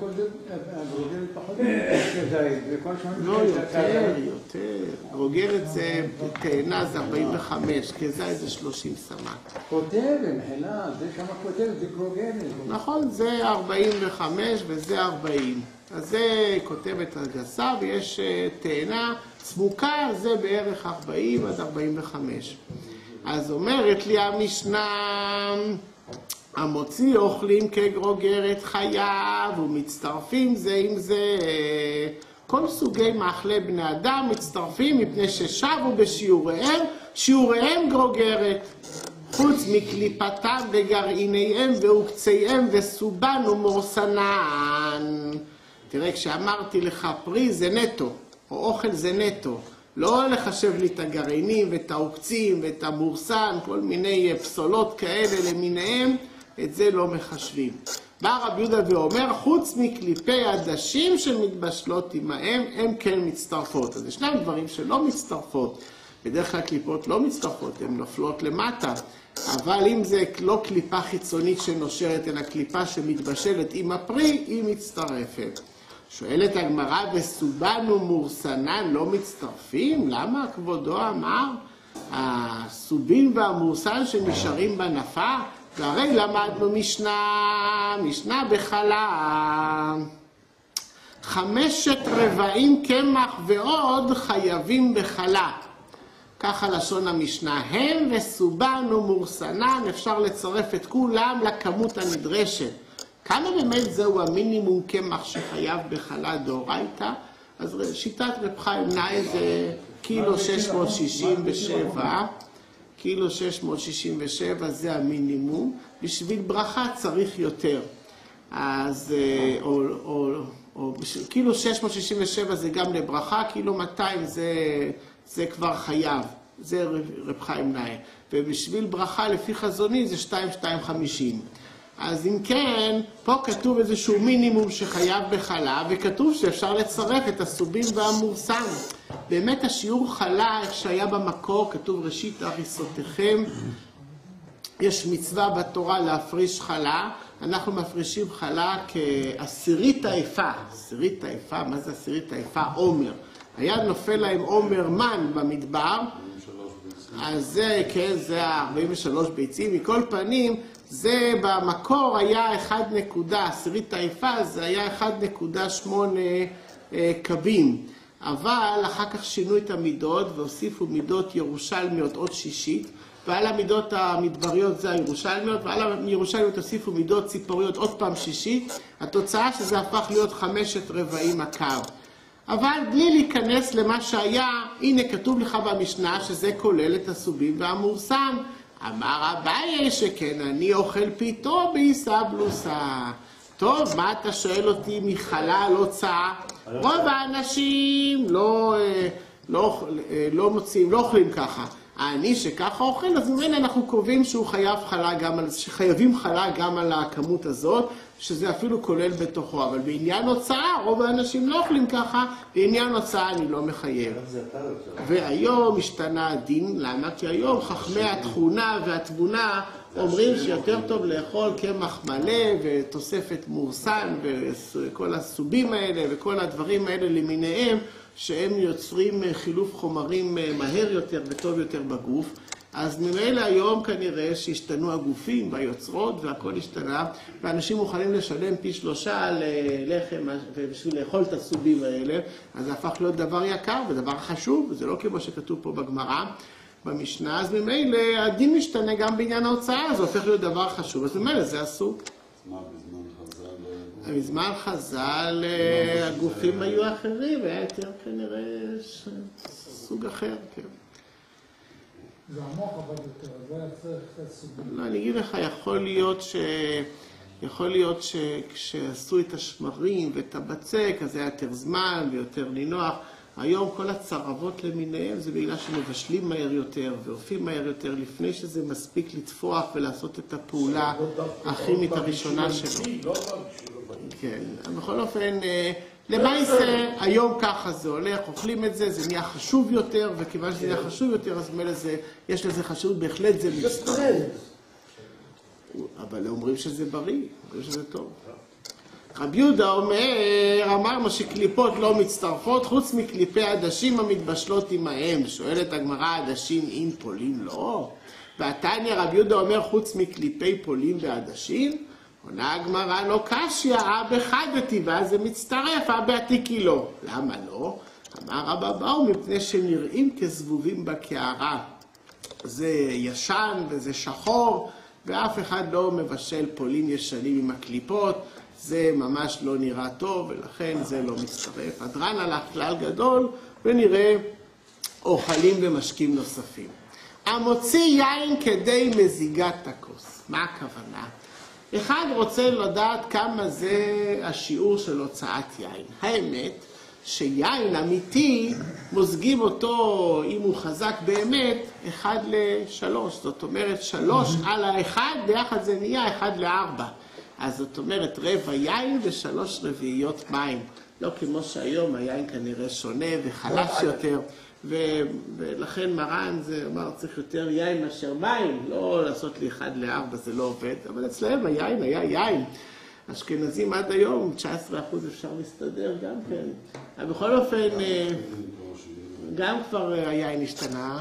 [SPEAKER 1] לא, יותר, יותר. גרוגרת זה תאנה, זה 45, כזית זה 30 סמ"ק.
[SPEAKER 7] כותב, מחילה, זה כמה כותב, זה גרוגרת.
[SPEAKER 1] נכון, זה 45 וזה 40. אז זה כותבת הגסה, ויש אה, תאנה צמוקה, זה בערך 40 עד 45. אז אומרת לי המשנה... המוציא אוכלים כגרוגרת חייו ומצטרפים זה עם זה. כל סוגי מאכלי בני אדם מצטרפים מפני ששבו בשיעוריהם, שיעוריהם גרוגרת. חוץ מקליפתם וגרעיניהם ועוקציהם וסובן ומורסנן. תראה, כשאמרתי לך פרי זה נטו, או אוכל זה נטו. לא לחשב לי את הגרעינים ואת העוקצים ואת המורסן, כל מיני פסולות כאלה למיניהם, את זה לא מחשבים. בא רבי יהודה ואומר, חוץ מקליפי עדשים שמתבשלות עמהם, הן כן מצטרפות. אז ישנם דברים שלא מצטרפות. בדרך כלל קליפות לא מצטרפות, הן נופלות למטה. אבל אם זה לא קליפה חיצונית שנושרת, אלא קליפה שמתבשלת עם הפרי, היא מצטרפת. שואלת הגמרא, וסובן ומורסנן לא מצטרפים? למה כבודו אמר? הסובין והמורסן שנשארים בנפה? והרי למדנו משנה, משנה בחלה. חמשת רבעים קמח ועוד חייבים בחלה. ככה לשון המשנה. הם וסובן ומורסנן, אפשר לצרף את כולם לכמות הנדרשת. כמה באמת זהו המינימום קמח שחייב בחלה דאורייתא? אז שיטת רב חיים נאי זה קילו 667, קילו 667 זה המינימום, בשביל ברכה צריך יותר. אז, או, או, או, קילו 667 זה גם לברכה, קילו 200 זה, זה כבר חייב, זה רב חיים נאי. ובשביל ברכה לפי חזוני זה 2250. אז אם כן, פה כתוב איזשהו מינימום שחייב בחלה, וכתוב שאפשר לצרף את הסובים והמורסם. באמת השיעור חלה, איך שהיה במקור, כתוב ראשית הריסותיכם, יש מצווה בתורה להפריש חלה, אנחנו מפרישים חלה כעשירית העיפה. עשירית העיפה, מה זה עשירית העיפה? עומר. היה נופל להם עומר מן במדבר, אז זה, כן, זה ה-43 ביצים. מכל פנים, זה במקור היה 1 נקודה, עשירית העיפה זה היה 1.8 קבים. אבל אחר כך שינו את המידות והוסיפו מידות ירושלמיות עוד שישית, ועל המידות המדבריות זה הירושלמיות, ועל הירושלמיות הוסיפו מידות ציפוריות עוד פעם שישית, התוצאה שזה הפך להיות חמשת רבעים הקו. אבל בלי להיכנס למה שהיה, הנה כתוב לך במשנה שזה כולל את הסובים והמורסם. אמר אביי שכן אני אוכל פיתו בעיסבלוסה. טוב, מה אתה שואל אותי מחלל הוצאה? רוב האנשים לא, לא, לא מוצאים, לא אוכלים ככה. העני שככה אוכל, אז ממילא אנחנו קובעים שהוא חייב חלה גם על, שחייבים חלה גם על הכמות הזאת, שזה אפילו כולל בתוכו. אבל בעניין הוצאה, רוב האנשים לא אוכלים ככה, בעניין הוצאה אני לא מחייב. והיום השתנה הדין, למה? כי היום חכמי התכונה והתבונה אומרים שיותר טוב לאכול קמח מלא ותוספת מורסן וכל הסובים האלה וכל הדברים האלה למיניהם, שהם יוצרים חילוף חומרים מהר יותר וטוב יותר בגוף. אז ממילא היום כנראה שהשתנו הגופים והיוצרות והכל השתנה, ואנשים מוכנים לשלם פי שלושה ללחם בשביל לאכול את הסובים האלה, אז זה הפך להיות דבר יקר ודבר חשוב, וזה לא כמו שכתוב פה בגמרא. במשנה, אז ממילא הדין משתנה גם בעניין ההוצאה, זה הופך להיות דבר חשוב, אז ממילא זה אסור.
[SPEAKER 8] מה, בזמן חז"ל...
[SPEAKER 1] בזמן חז"ל הגופים היו אחרים, היה יותר כנראה סוג אחר, כן.
[SPEAKER 7] זה עמוק אבל יותר, זה היה צריך סוגים.
[SPEAKER 1] לא, אני אגיד לך, יכול להיות ש... יכול להיות שכשעשו את השמרים ואת הבצק, אז היה יותר זמן ויותר נינוח. היום כל הצרבות למיניהם זה בגלל שמבשלים מהר יותר ואופים מהר יותר לפני שזה מספיק לטפוח ולעשות את הפעולה הכימית הראשונה שלו. כן, בכל אופן, למעשה היום ככה זה הולך, אוכלים את זה, זה נהיה חשוב יותר, וכיוון שזה נהיה חשוב יותר, אז מילא זה, יש לזה חשיבות, בהחלט זה מצטרף. אבל אומרים שזה בריא, אומרים שזה טוב. רבי יהודה אומר, אמרנו שקליפות לא מצטרפות חוץ מקליפי עדשים המתבשלות עמהם. שואלת הגמרא, עדשים עם פולים? לא. והתניא רבי יהודה אומר, חוץ מקליפי פולים ועדשים? עונה הגמרא, לא קשיא, אה בחדתי, ואז זה מצטרף, אה בעתיקי לא. למה לא? אמר רבא באו, מפני שנראים כזבובים בקערה. זה ישן וזה שחור, ואף אחד לא מבשל פולים ישנים עם הקליפות. זה ממש לא נראה טוב, ולכן זה לא מצטרף. הדרן הלך כלל גדול, ונראה אוכלים ומשקים נוספים. המוציא יין כדי מזיגת הכוס. מה הכוונה? אחד רוצה לדעת כמה זה השיעור של הוצאת יין. האמת, שיין אמיתי, מוזגים אותו, אם הוא חזק באמת, אחד לשלוש. זאת אומרת, שלוש על האחד, ביחד זה נהיה אחד לארבע. אז זאת אומרת, רבע יין ושלוש רביעיות מים. לא כמו שהיום, היין כנראה שונה וחלש יותר. ו- ולכן מרן זה אמר, צריך יותר יין מאשר מים, לא לעשות לי אחד לארבע, זה לא עובד, אבל אצלהם היין היה יין. אשכנזים עד היום, 19 אחוז אפשר להסתדר גם כן. אבל בכל אופן, אה, גם כבר אה, היין השתנה.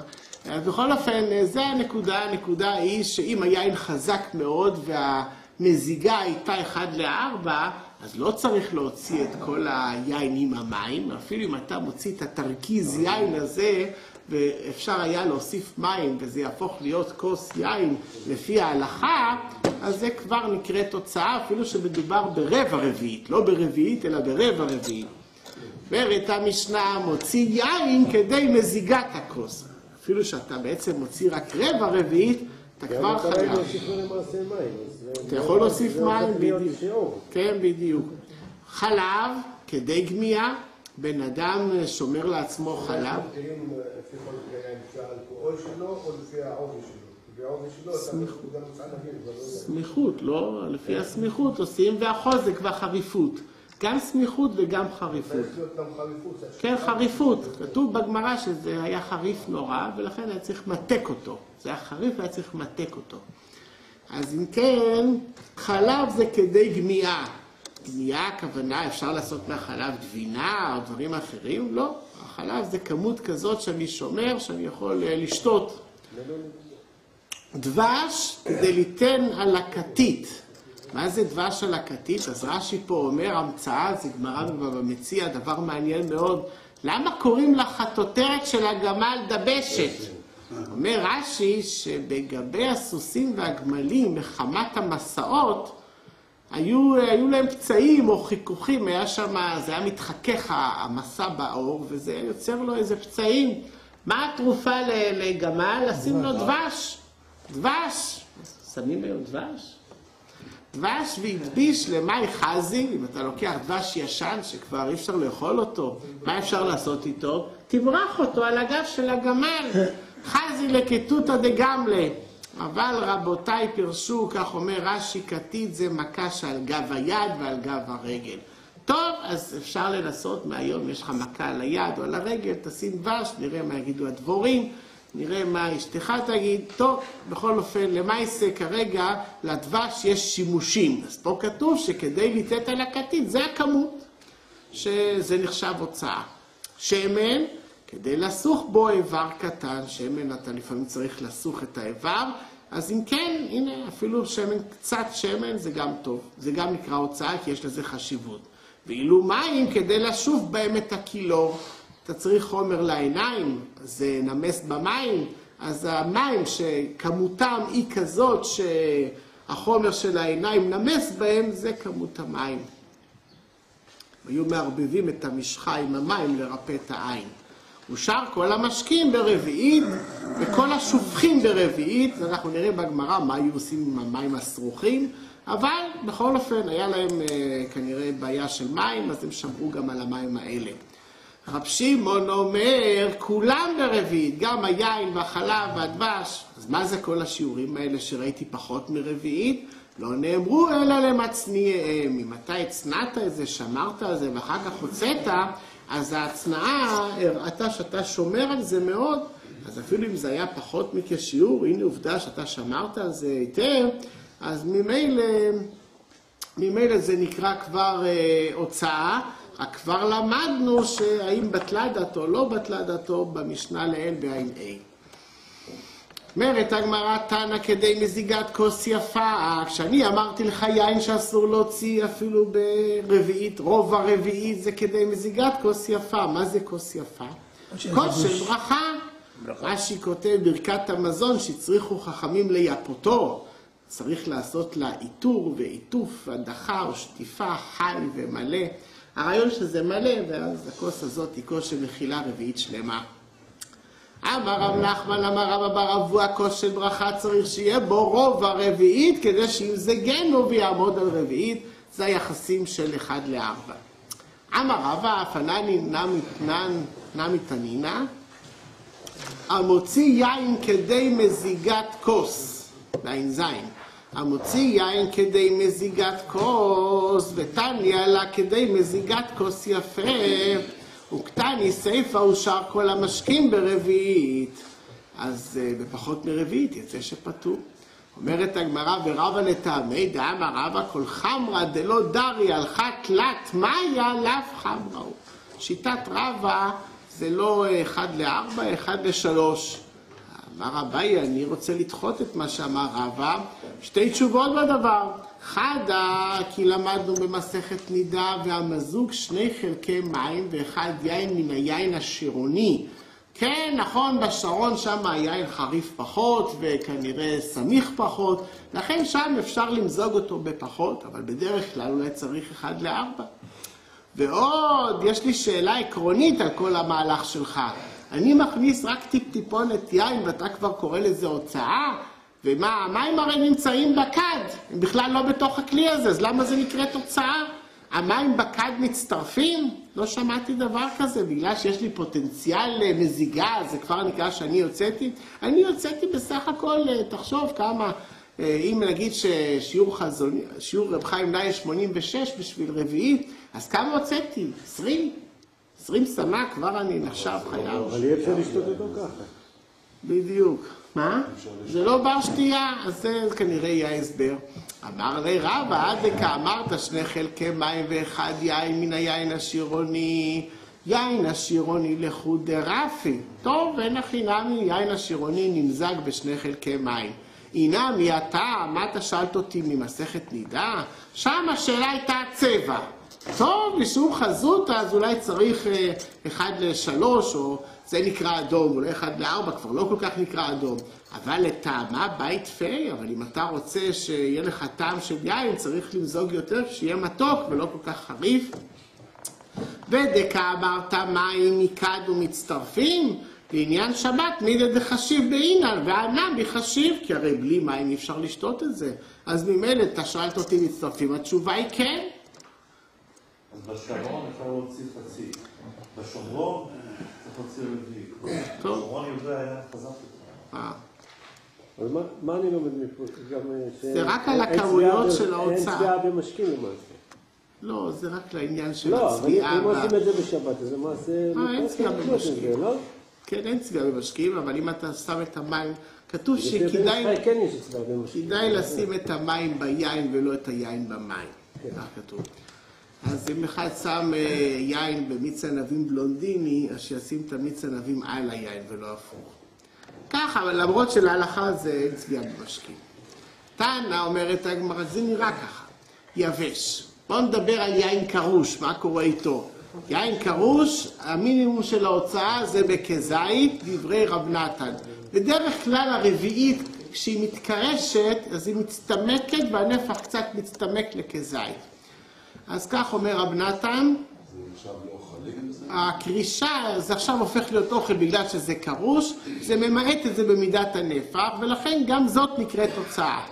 [SPEAKER 1] אז בכל אופן, אה, זה הנקודה, הנקודה היא שאם היין חזק מאוד והמזיגה הייתה 1 ל-4, אז לא צריך להוציא את כל היין עם המים, אפילו אם אתה מוציא את התרכיז יין הזה, ואפשר היה להוסיף מים וזה יהפוך להיות כוס יין לפי ההלכה, אז זה כבר נקרא תוצאה, אפילו שמדובר ברבע רביעית, לא ברביעית אלא ברבע רביעית. אומרת המשנה מוציא יין כדי מזיגת הכוס. אפילו שאתה בעצם מוציא רק רבע רביעית, אתה כבר חייב. אתה יכול להוסיף מים, בדיוק. כן, בדיוק. חלב, כדי גמייה, בן אדם שומר לעצמו חלב.
[SPEAKER 5] אבל לא.
[SPEAKER 1] סמיכות, לא? לפי הסמיכות עושים, והחוזק והחריפות. גם סמיכות וגם חריפות. כן, חריפות. כתוב בגמרא שזה היה חריף נורא, ולכן היה צריך מתק אותו. זה היה חריף והיה צריך מתק אותו. אז אם כן, חלב זה כדי גמייה. גמייה, הכוונה, אפשר לעשות מהחלב גבינה או דברים אחרים? לא. החלב זה כמות כזאת שאני שומר, שאני יכול אה, לשתות. דבש כדי ליתן על הכתית. מה זה דבש על הכתית? אז רש"י פה אומר, המצאה, זה גמרא במציע, דבר מעניין מאוד. למה קוראים לחטוטרת של הגמל דבשת? אומר רש"י שבגבי הסוסים והגמלים, מחמת המסעות, היו, היו להם פצעים או חיכוכים, היה שם, זה היה מתחכך המסע בעור, וזה יוצר לו איזה פצעים. מה התרופה לגמל? לשים לו דבש. דבש. שמים היום דבש? דבש והלביש למאי חזי, אם אתה לוקח דבש ישן שכבר אי אפשר לאכול אותו, מה אפשר לעשות איתו? תמרח אותו על הגב של הגמל. חזי לקטותא דגמלה. אבל רבותיי פירשו, כך אומר רש"י, כתית זה מכה שעל גב היד ועל גב הרגל. טוב, אז אפשר לנסות מהיום, יש לך מכה על היד או על הרגל, תשים דבש, נראה מה יגידו הדבורים, נראה מה אשתך תגיד. טוב, בכל אופן, למעשה כרגע לדבש יש שימושים. אז פה כתוב שכדי לתת על הכתית, זה הכמות, שזה נחשב הוצאה. שמן, כדי לסוך בו איבר קטן, שמן אתה לפעמים צריך לסוך את האיבר, אז אם כן, הנה, אפילו שמן, קצת שמן זה גם טוב. זה גם נקרא הוצאה כי יש לזה חשיבות. ואילו מים, כדי לשוב בהם את הקילור, אתה צריך חומר לעיניים, זה נמס במים, אז המים שכמותם היא כזאת שהחומר של העיניים נמס בהם, זה כמות המים. היו מערבבים את המשחה עם המים לרפא את העין. ושאר כל המשקים ברביעית, וכל השופכים ברביעית, אנחנו נראה בגמרא מה היו עושים עם המים הסרוכים, אבל בכל אופן היה להם אה, כנראה בעיה של מים, אז הם שמרו גם על המים האלה. רב שמעון אומר, כולם ברביעית, גם היין והחלב והדבש. אז מה זה כל השיעורים האלה שראיתי פחות מרביעית? לא נאמרו אלא למצניעיהם. אם אתה הצנעת את זה, שמרת על זה ואחר כך הוצאת, אז ההצנעה הראתה שאתה שומר על זה מאוד, אז אפילו אם זה היה פחות מכשיעור, הנה עובדה שאתה שמרת על זה היטב, אז ממילא, ממילא זה נקרא כבר אה, הוצאה, רק כבר למדנו שהאם בטלה דתו או לא בטלה דתו במשנה לעיל בעין A. אומרת הגמרא תנא כדי מזיגת כוס יפה, כשאני אמרתי לך יין שאסור להוציא אפילו ברביעית, רוב הרביעית זה כדי מזיגת כוס יפה. מה זה כוס יפה? כוס של ברכה. רש"י כותב ברכת המזון שהצריכו חכמים ליפותו. צריך לעשות לה איתור ועיטוף, הדחה או שטיפה, חי ומלא. הרעיון שזה מלא, ואז הכוס הזאת היא כוס שמכילה רביעית שלמה. אמר רב נחמן, אמר רב אבר אבו הכוס של ברכה צריך שיהיה בו רוב הרביעית כדי שימזגנו ויעמוד על רביעית. זה היחסים של אחד לארבע. אמר רבא, פנני נמי תנינא, המוציא יין כדי מזיגת כוס, בעין זין, המוציא יין כדי מזיגת כוס, ותניא לה כדי מזיגת כוס יפה, וקטני סיפא אושר כל המשקים ברביעית. אז אה, בפחות מרביעית יצא שפטור. אומרת הגמרא ורבא לטעמי דאמר רבא כל חמרא דלא דרי הלכה תלת מאיה לאו חמרא הוא. שיטת רבא זה לא אחד לארבע, אחד לשלוש. אמר אביי, אני רוצה לדחות את מה שאמר רבא, שתי תשובות בדבר. חדה, כי למדנו במסכת נידה והמזוג שני חלקי מים ואחד יין מן היין השירוני. כן, נכון, בשרון שם היין חריף פחות וכנראה סמיך פחות, לכן שם אפשר למזוג אותו בפחות, אבל בדרך כלל אולי צריך אחד לארבע. ועוד, יש לי שאלה עקרונית על כל המהלך שלך. אני מכניס רק טיפ-טיפונת יין ואתה כבר קורא לזה הוצאה? ומה, המים הרי נמצאים בכד, הם בכלל לא בתוך הכלי הזה, אז למה זה נקראת הוצאה? המים בכד מצטרפים? לא שמעתי דבר כזה, בגלל שיש לי פוטנציאל מזיגה, זה כבר נקרא שאני הוצאתי? אני הוצאתי בסך הכל, תחשוב כמה, אם נגיד ששיעור חזוני, שיעור רב חיים נאי 86 בשביל רביעית, אז כמה הוצאתי? 20? 20 סמ"ק, כבר אני נחשב חייב.
[SPEAKER 5] אבל אי אפשר לשתות אותו ככה.
[SPEAKER 1] בדיוק. מה? זה לא בר שתייה, אז זה כנראה יהיה ההסבר. אמר לי רבא, עד דקה אמרת שני חלקי מים ואחד יין מן היין השירוני. יין השירוני לחוד דרפי. טוב, אין הכי נמי, יין השירוני נמזג בשני חלקי מים. הנה מי אתה, מה אתה שאלת אותי ממסכת נידה? שם השאלה הייתה הצבע. טוב, משום חזות, אז אולי צריך אה, אחד לשלוש, או זה נקרא אדום, אולי אחד לארבע, כבר לא כל כך נקרא אדום. אבל לטעמה בית פי, אבל אם אתה רוצה שיהיה לך טעם של יין, צריך למזוג יותר, שיהיה מתוק ולא כל כך חריף. ודקה אמרת מים מכד ומצטרפים, לעניין שבת מידי דחשיב באינן, והענם יחשיב, כי הרי בלי מים אי אפשר לשתות את זה. אז ממילא אתה שאלת אותי מצטרפים, התשובה היא כן.
[SPEAKER 3] בשרון אפשר להוציא חצי. בשומרון צריך להוציא רביעי.
[SPEAKER 1] טוב.
[SPEAKER 3] בשומרון יודע היה חזק יותר.
[SPEAKER 1] אה.
[SPEAKER 5] אבל מה- אני לומד מפה? גם, אה,
[SPEAKER 1] זה רק על
[SPEAKER 5] אין
[SPEAKER 1] הכמויות של ההוצאה.
[SPEAKER 5] אין צביעה במשקים למעשה.
[SPEAKER 1] לא, זה רק לעניין של
[SPEAKER 5] לא, אבל
[SPEAKER 1] הצביעה.
[SPEAKER 5] אם עושים את זה בשבת, אז למעשה...
[SPEAKER 1] אה, אין
[SPEAKER 5] מותר
[SPEAKER 1] צביעה במשקים.
[SPEAKER 5] לא?
[SPEAKER 1] כן, אין צביעה במשקים, אבל אם אתה שם את המים, כתוב שכדאי
[SPEAKER 5] כן
[SPEAKER 1] לשים את המים ביין ולא את היין במים.
[SPEAKER 5] כן.
[SPEAKER 1] כך כתוב. אז אם אחד שם אה, יין במיץ ענבים בלונדיני, אז שישים את המיץ ענבים על היין ולא הפוך. ככה, אבל למרות שלהלכה זה אין צביעה במשקים. טענה אומרת הגמרא, זה נראה ככה, יבש. בואו נדבר על יין קרוש, מה קורה איתו. יין קרוש, המינימום של ההוצאה זה בכזית, דברי רב נתן. בדרך כלל הרביעית, כשהיא מתקרשת, אז היא מצטמקת והנפח קצת מצטמק לכזית. אז כך אומר רב נתן? הקרישה, זה עכשיו הופך להיות אוכל בגלל שזה קרוש, זה ממעט את זה במידת הנפח, ולכן גם זאת נקראת תוצאה.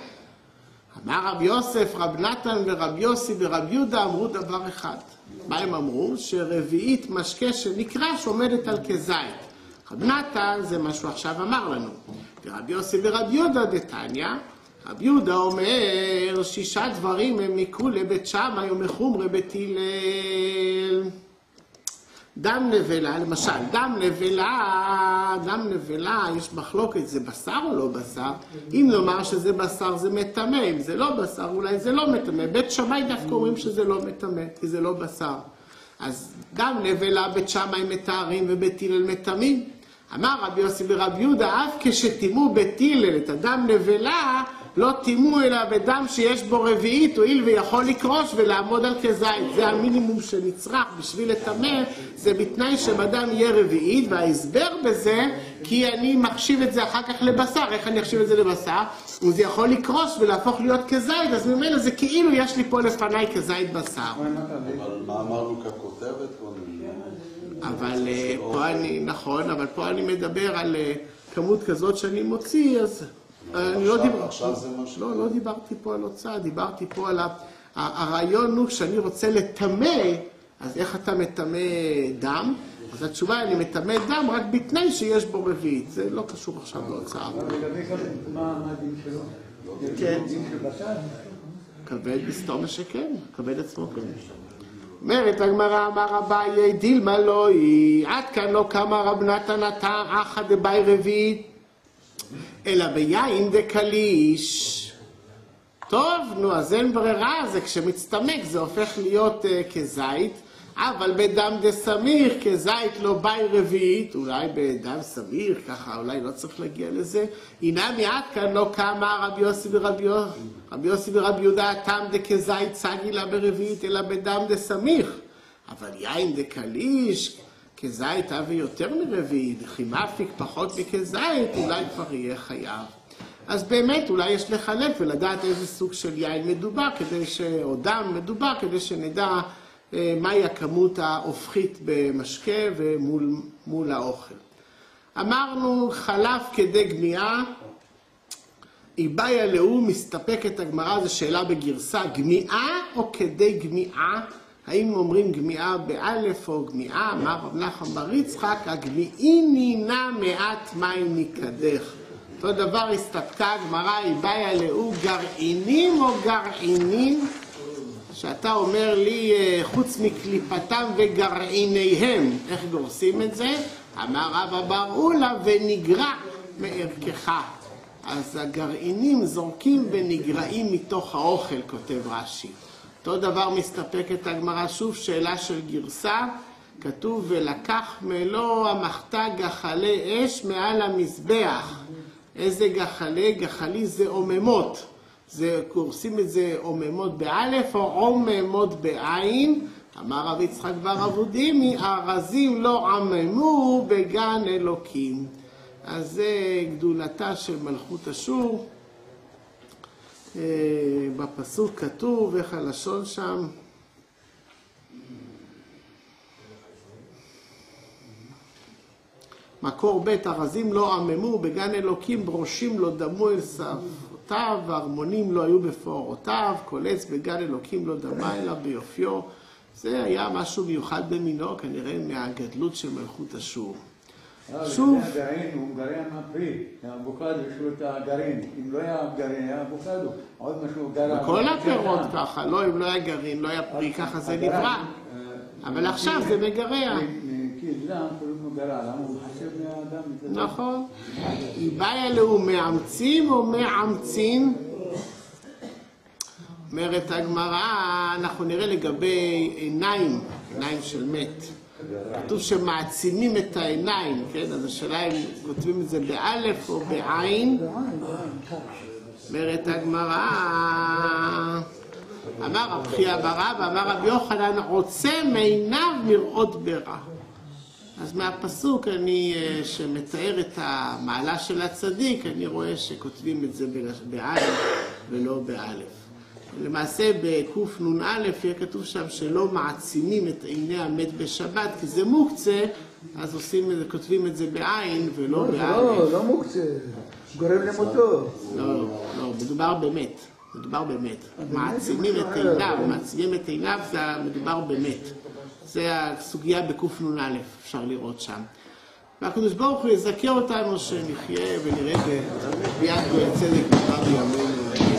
[SPEAKER 1] אמר רב יוסף, רב נתן ורב יוסי ורב יהודה אמרו דבר אחד. מה הם אמרו? שרביעית משקה שנקרש עומדת על כזית. רב נתן זה מה שהוא עכשיו אמר לנו. ורב יוסי ורב יהודה דתניא, רב יהודה אומר שישה דברים הם מכולי בית שמאי ומחומרי בית הלל. דם נבלה, למשל, דם נבלה, דם נבלה, יש מחלוקת, זה בשר או לא בשר? אם נאמר שזה בשר זה מטמא, אם זה לא בשר אולי זה לא מטמא. בית שמאי דווקא אומרים שזה לא מטמא, כי זה לא בשר. אז דם נבלה בית שמאי מתארים ובית הלל מטמאים. אמר רבי יוסי ורבי יהודה, אף כשטימאו בית הלל את הדם נבלה, לא טימאו אלא בדם שיש בו רביעית, הואיל ויכול לקרוש ולעמוד על כזית. זה המינימום שנצרך בשביל לטמא, זה בתנאי שבדם יהיה רביעית, וההסבר בזה, כי אני מחשיב את זה אחר כך לבשר. איך אני אחשיב את זה לבשר? וזה יכול לקרוש ולהפוך להיות כזית, אז ממילא זה כאילו יש לי פה לפניי כזית בשר.
[SPEAKER 8] אבל מה אמרנו ככותבת? קודם?
[SPEAKER 1] אבל אה, פה אני, נכון, אבל פה אני מדבר על אה, כמות כזאת שאני מוציא, אז אני לא
[SPEAKER 8] עכשיו-
[SPEAKER 1] דיברתי, לא, לא דיברתי פה על הוצאה, דיברתי פה על ה... הרעיון הוא שאני רוצה לטמא, אז איך אתה מטמא דם? אז התשובה היא, אני מטמא דם רק בתנאי שיש בו רביעית, זה לא קשור עכשיו להוצאה.
[SPEAKER 9] אבל לגבי כבד, מה מה הדין שלו?
[SPEAKER 1] כן. כבד בסתום שכן, כבד עצמו כן. אומרת הגמרא, אמר אביי, דילמה לא היא, עד כאן לא קמה רב נתן עתה אחא דבאי רביעית, אלא ביין דקליש. טוב, נו, אז אין ברירה, זה כשמצטמק זה הופך להיות uh, כזית, אבל בדם דסמיך, כזית לא באי רביעית, אולי בדם סמיך, ככה אולי לא צריך להגיע לזה. הנה מעט כאן לא קמה רבי יוסי ורבי יו- רבי יוסי ורבי יהודה תם דכזית סגי לה ברביעית, אלא בדם דסמיך. אבל יין דקליש, כזית אבי יותר מרביעית, חימפיק פחות מכזית, אולי כבר יהיה חייב. אז באמת אולי יש לחלק ולדעת איזה סוג של יין מדובר, כדי ש... או דם מדובר, כדי שנדע אה, מהי הכמות ההופכית במשקה ומול מול האוכל. אמרנו חלף כדי גמיעה, איבאיה לאו מסתפקת הגמרא, זו שאלה בגרסה, גמיעה או כדי גמיעה? האם אומרים גמיעה באלף או גמיעה? אמר רב נחמן בר יצחק, הגמיעיני נא מעט מים מקדך. אותו דבר הסתפקה הגמרא, איבאיה לאו גרעינים או גרעינים? שאתה אומר לי, אה, חוץ מקליפתם וגרעיניהם, איך גורסים את זה? אמר רבא בר אולה, ונגרע מערכך. אז הגרעינים זורקים ונגרעים מתוך האוכל, כותב רש"י. אותו דבר מסתפקת הגמרא, שוב שאלה של גרסה, כתוב ולקח מלוא המחתה גחלי אש מעל המזבח. איזה גחלי? גחלי זה עוממות. זה, קורסים את זה עוממות באלף או עוממות בעין. אמר רב יצחק בר אבודימי, הארזים לא עממו בגן אלוקים. אז זה גדולתה של מלכות אשור. אה, בפסוק כתוב, איך הלשון שם? מקור ב' ארזים לא עממו, בגן אלוקים ברושים לא דמו אל שפתיו, והרמונים לא היו בפאורותיו, קולץ בגן אלוקים לא דמה אלא ביופיו. זה היה משהו מיוחד במינו, כנראה מהגדלות של מלכות אשור. שוב,
[SPEAKER 9] הגרעין הוא גרעין הפרי, האבוקדו יש לו את הגרעין. אם לא היה גרעין, היה אבוקדו. עוד משהו גרעין.
[SPEAKER 1] כל הפירות ככה, לא, אם לא היה גרעין, לא היה פרי, ככה זה נברא. אבל עכשיו זה מגרע.
[SPEAKER 9] הדם?
[SPEAKER 1] נכון. איבאיה לו מאמצים או מאמצין? אומרת הגמרא, אנחנו נראה לגבי עיניים, עיניים של מת. כתוב שמעצימים את העיניים, כן? אז השאלה אם כותבים את זה באלף או בעין. אומרת הגמרא, אמר רב חייא ברא ואמר רבי יוחנן, עוצם עיניו מראות ברע. אז מהפסוק אני, אה, שמתאר את המעלה של הצדיק, אני רואה שכותבים את זה באלף ולא באלף. למעשה בקנ"א יהיה כתוב שם שלא מעצימים את עיני המת בשבת, כי זה מוקצה, אז עושים כותבים את זה בעין ולא
[SPEAKER 2] לא,
[SPEAKER 1] באלף.
[SPEAKER 2] לא, לא מוקצה. גורם למותו.
[SPEAKER 1] לא, לא, מדובר באמת, מדובר באמת. מעצימים את עיניו, מעצימים את עיניו, זה מדובר באמת. זה הסוגיה בקנ"א, אפשר לראות שם. והקדוש ברוך הוא יזכה אותנו שנחיה ונראה ביד צדק דבר בימינו.